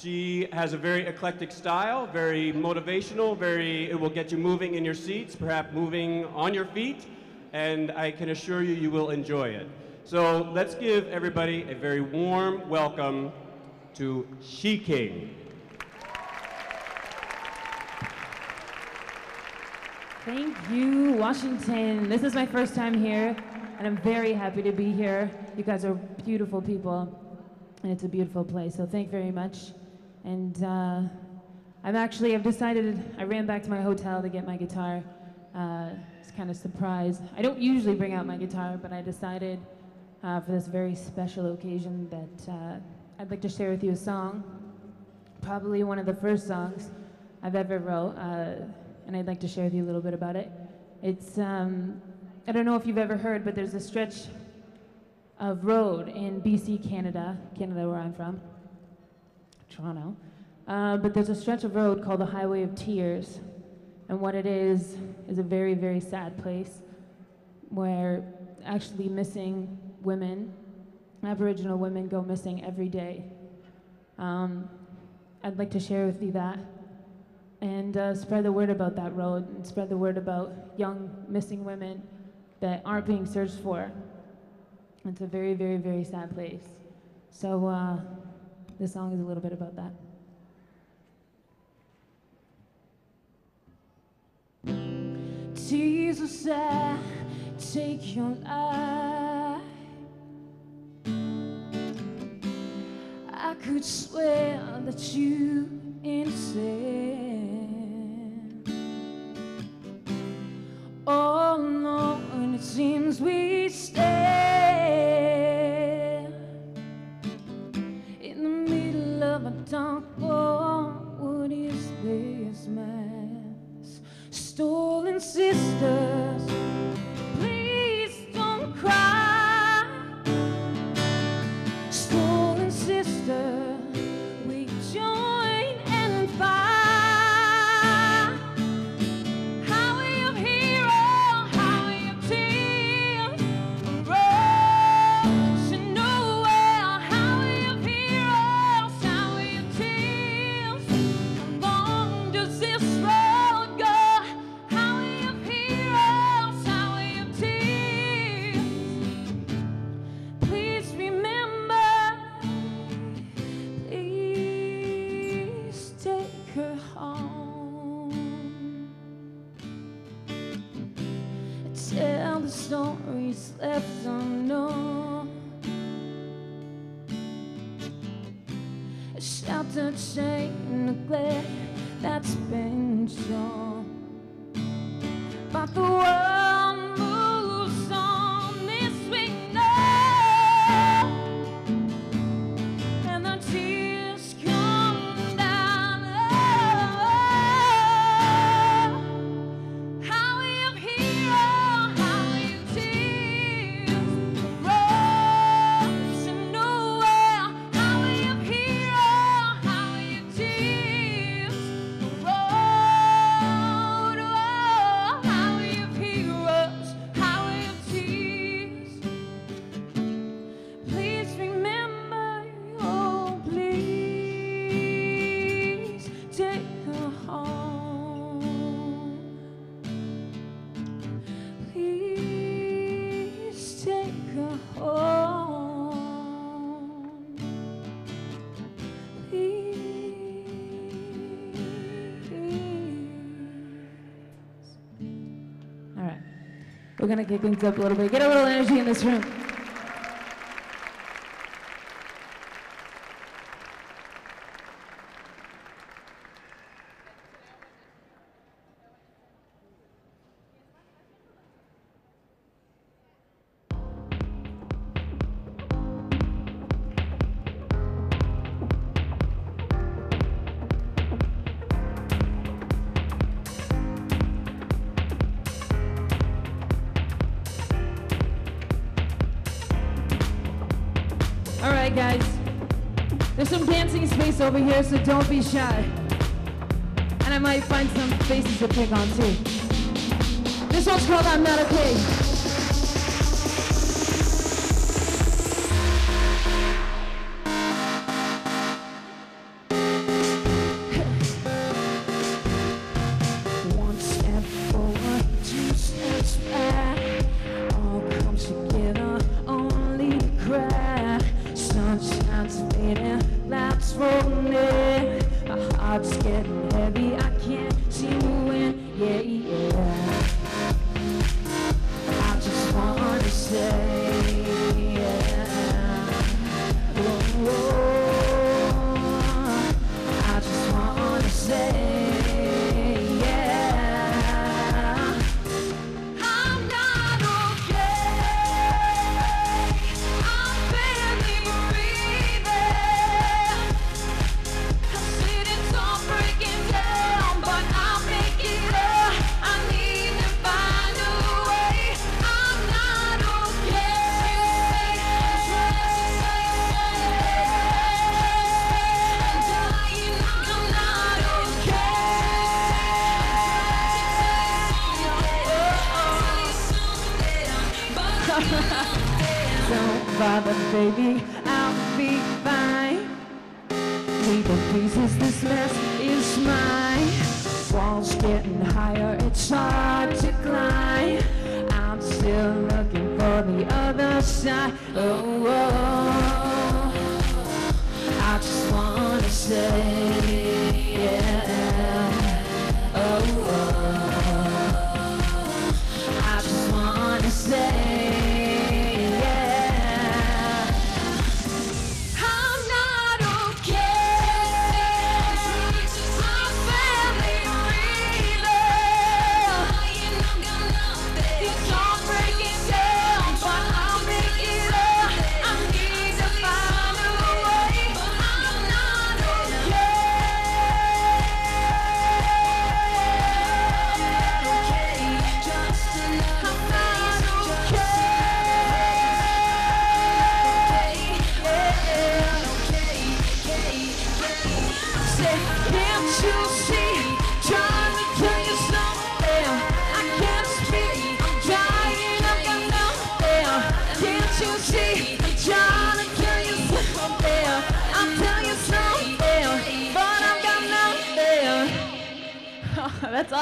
She has a very eclectic style, very motivational, very, it will get you moving in your seats, perhaps moving on your feet, and I can assure you, you will enjoy it. So let's give everybody a very warm welcome to She King. Thank you, Washington. This is my first time here, and I'm very happy to be here. You guys are beautiful people, and it's a beautiful place, so thank you very much. And uh, I'm actually, I've decided, I ran back to my hotel to get my guitar. Uh, it's kind of surprised. I don't usually bring out my guitar, but I decided uh, for this very special occasion that uh, I'd like to share with you a song, probably one of the first songs I've ever wrote, uh, and I'd like to share with you a little bit about it. It's, um, I don't know if you've ever heard, but there's a stretch of road in BC, Canada, Canada where I'm from, Toronto. Uh, but there's a stretch of road called the Highway of Tears. And what it is, is a very, very sad place where actually missing women, Aboriginal women, go missing every day. Um, I'd like to share with you that and uh, spread the word about that road and spread the word about young missing women that aren't being searched for. It's a very, very, very sad place. So uh, this song is a little bit about that. Jesus said, take your life. I could swear that you innocent. Oh no, and it seems we stand stories left unknown. A Shelter, shame, neglect that's been shown. But the going to kick things up a little bit. Get a little energy in this room. There's some dancing space over here, so don't be shy. And I might find some faces to pick on too. This one's called I'm Not Okay.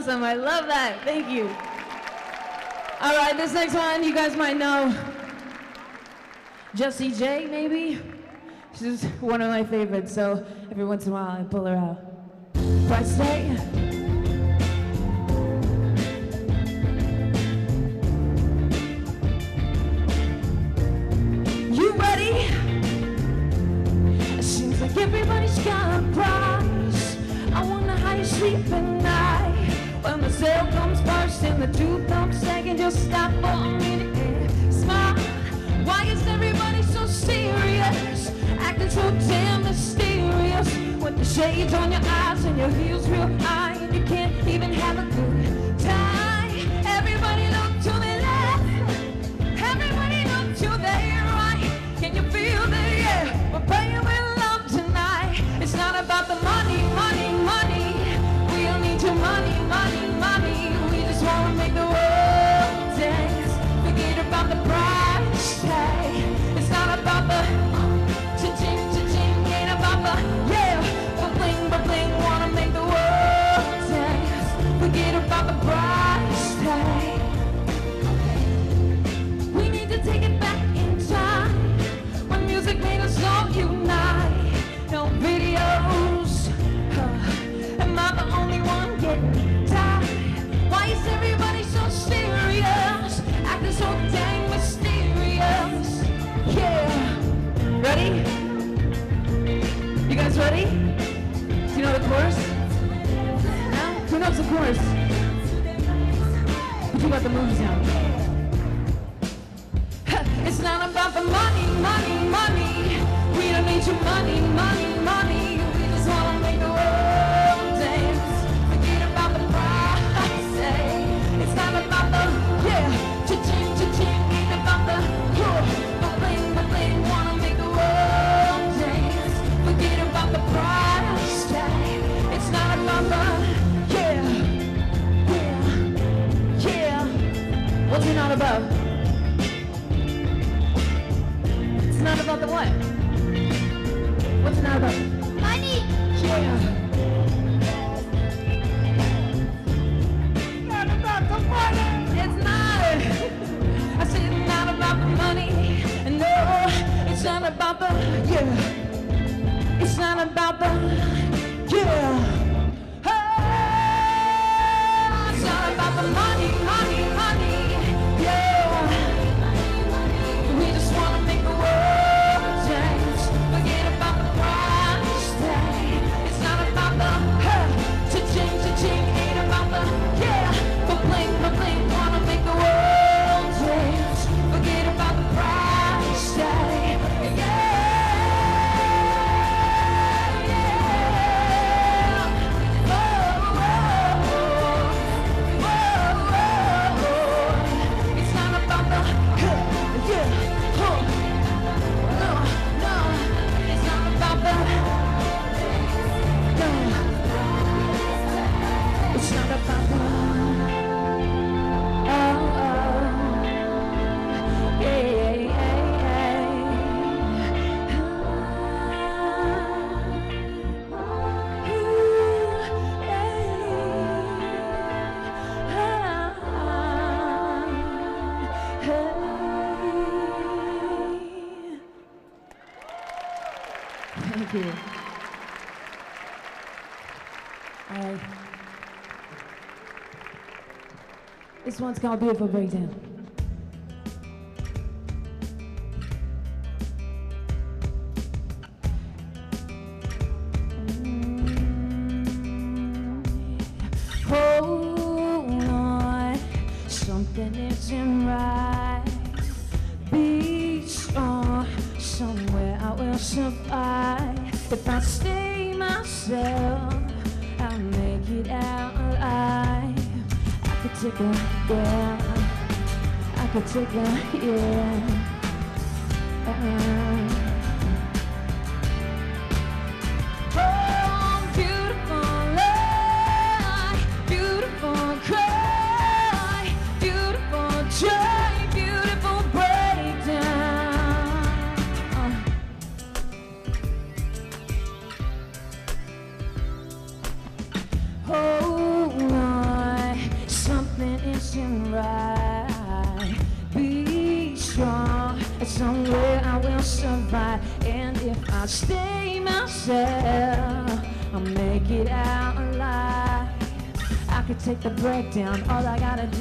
awesome. I love that. Thank you. All right, this next one you guys might know. Jessie J, maybe? She's one of my favorites, so every once in a while I pull her out. Price Tag. two thumbs second just stop for a minute. And smile. Why is everybody so serious? Acting so damn mysterious. With the shades on your eyes and your heels real high and you can't even have a Sorry? Do you know the chorus? No? Who knows the chorus? But you got the movies down. It's not about the money, money, money. We don't need your money, money. not about. It's not about the what? What's it not about? Money! Yeah. It's Not about the money! It's not! I said it's not about the money. No, it's not about the, yeah. It's not about the, yeah. Thank you. I, this one's called Beautiful Breakdown. the breakdown. All I gotta do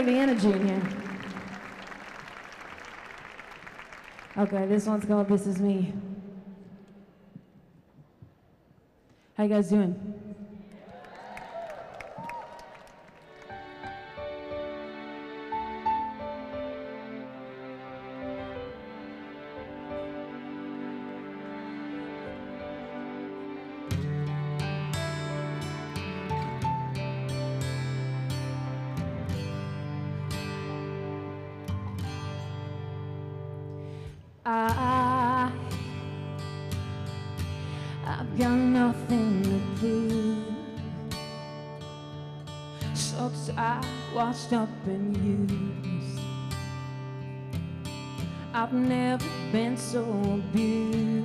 like the energy in here. Okay, this one's called This Is Me. How you guys doing? washed up and used. I've never been so abused.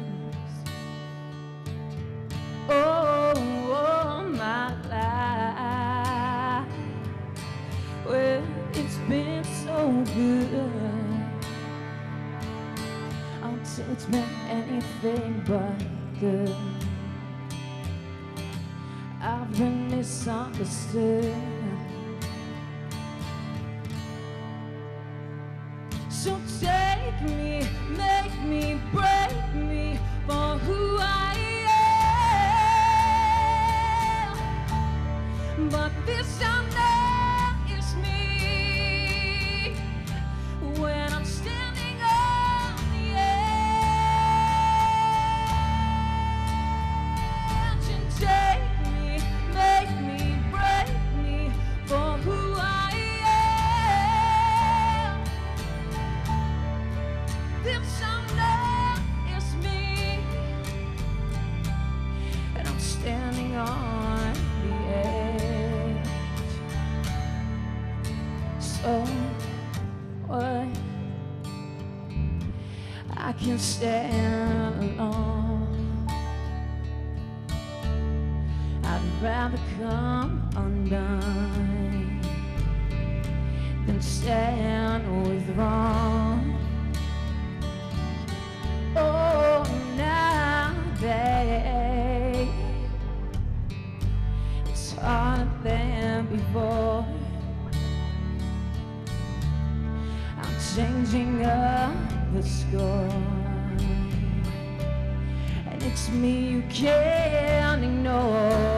So take me, make me, break me for who I am. But this time. can stand with wrong. Oh, now, babe, it's harder than before. I'm changing up the score. And it's me you can't ignore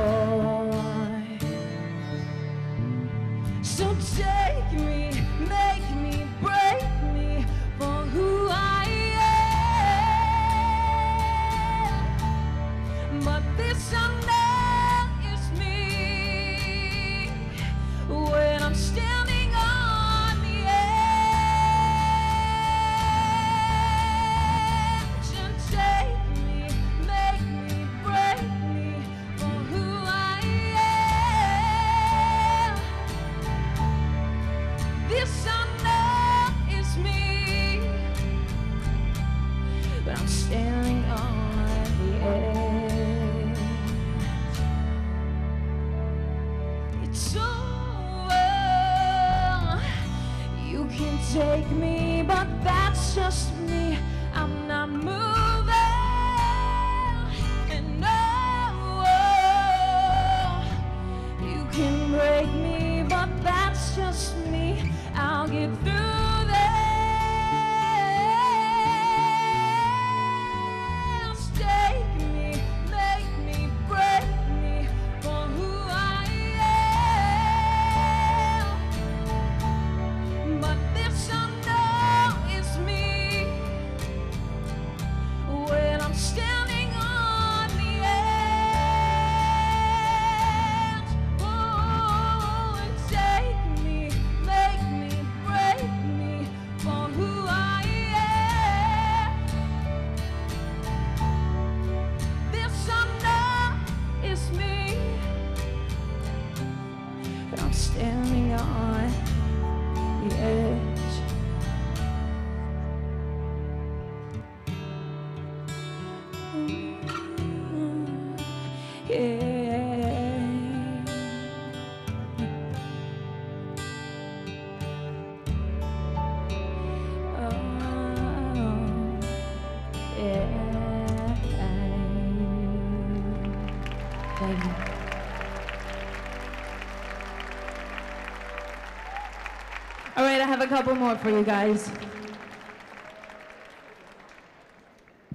I have a couple more for you guys.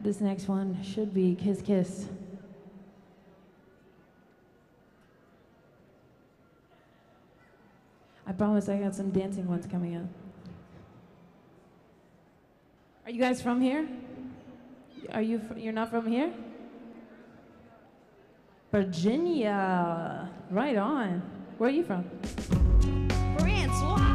This next one should be Kiss Kiss. I promise I got some dancing ones coming up. Are you guys from here? Are you you're not from here? Virginia. Right on. Where are you from? France.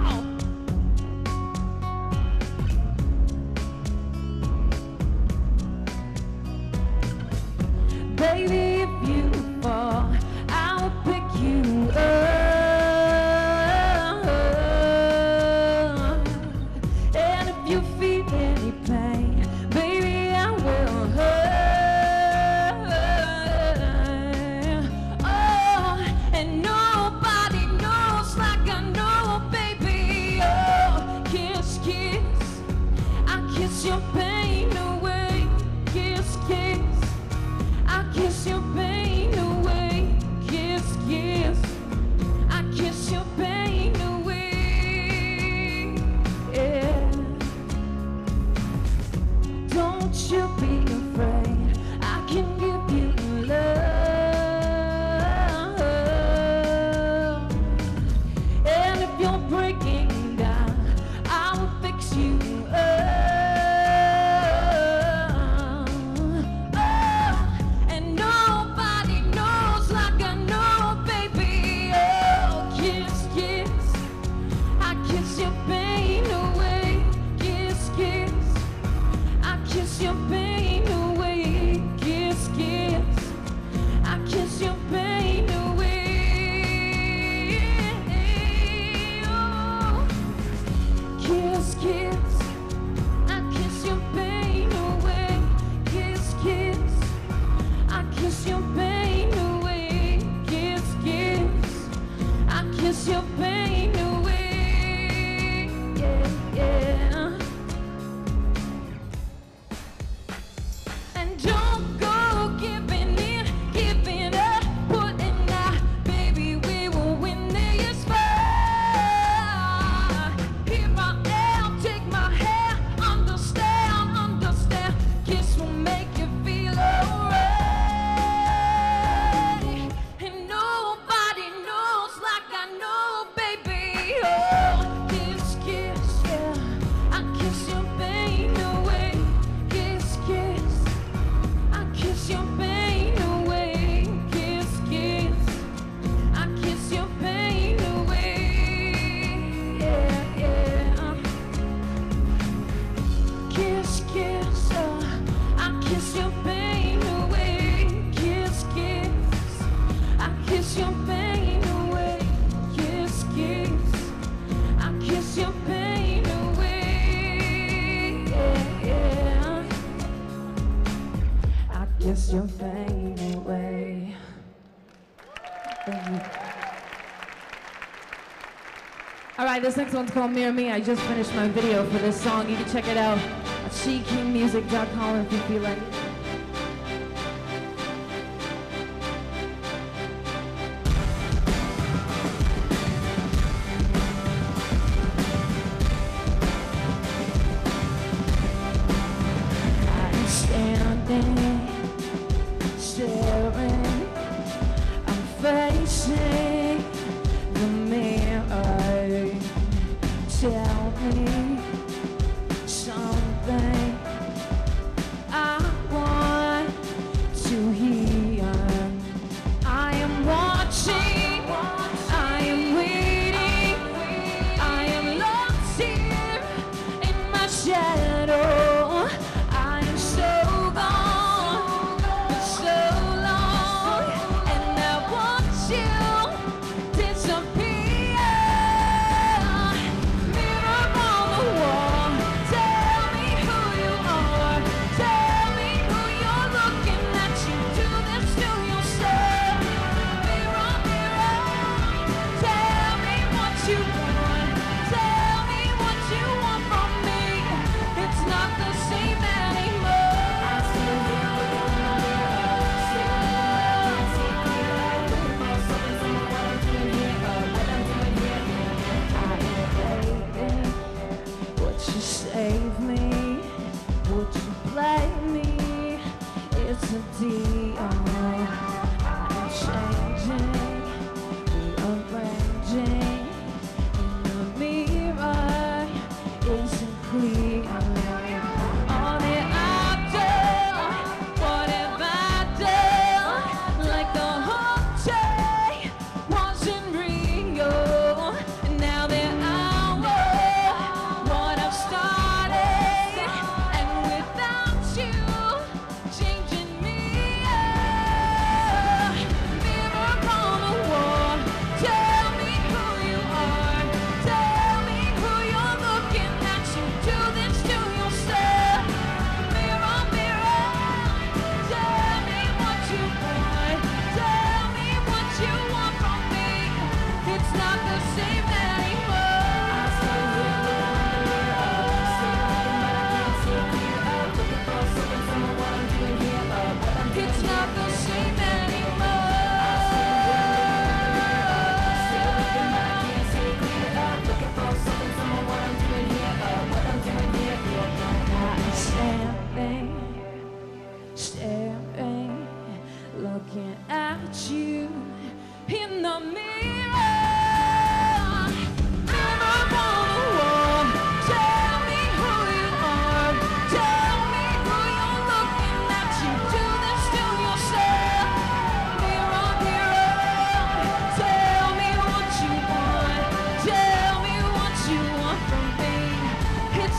This next one's called Mirror Me. I just finished my video for this song. You can check it out at sheKingmusic.com if you feel like it.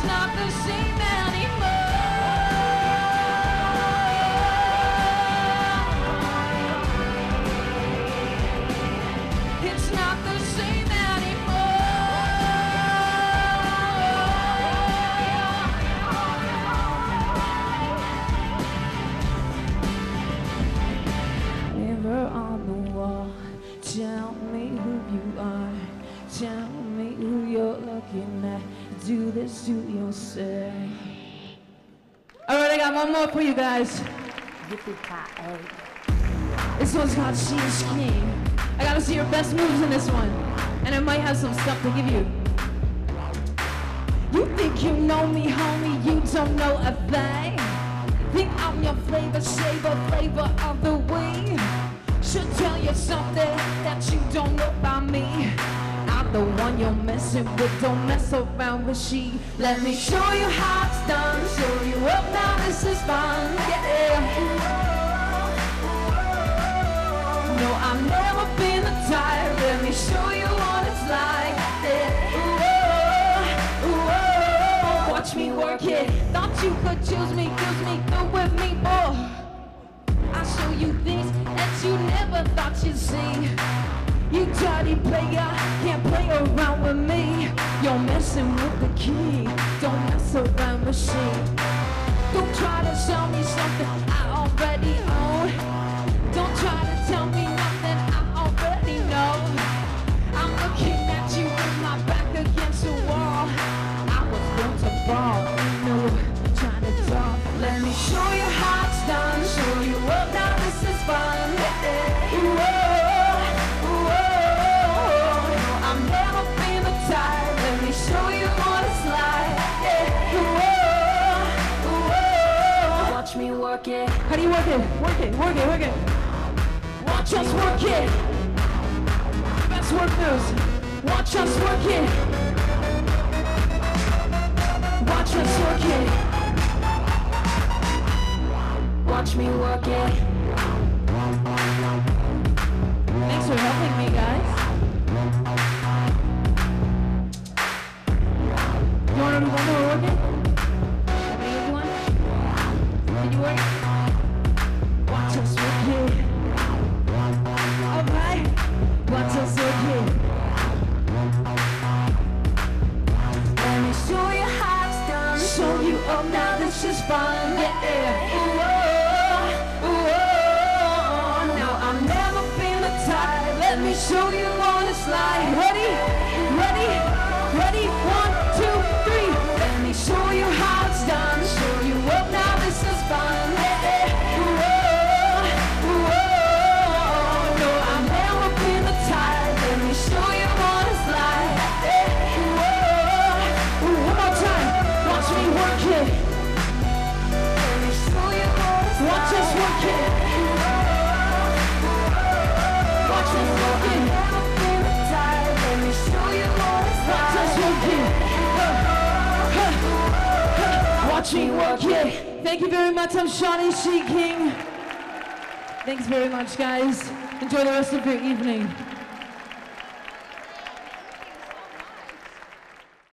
not the same. One more for you guys. This one's called She's King. I gotta see your best moves in this one. And I might have some stuff to give you. You think you know me, homie, you don't know a thing. Think I'm your flavor saver, flavor of the week. Should tell you something that you don't know about me. The one you're messing with, don't mess around with she. Let me show you how it's done, show you up now, this is fun, yeah. No, I've never been the type. Let me show you what it's like. Yeah. Ooh, ooh. Watch me work it. Thought you could choose me, use me, go with me, oh. boy. I'll show you things that you never thought you'd see. You dirty player, can't play around with me. You're messing with the key. Don't mess around with she. Don't try to sell me something I already own. Don't try to tell me nothing I already know. I'm looking at you with my back against the wall. I was born to ball, no trying to talk. Let me show you How do you work it? Work it, work it, work it. Watch us work it. Best work moves. Watch us work it. Watch us work it. Watch me work it. Is fun. Yeah. Ooh, oh, ooh, oh. oh. Now I've never been the type. Let me show you Thank you very much. I'm Shawnee She King. Thanks very much, guys. Enjoy the rest of your evening.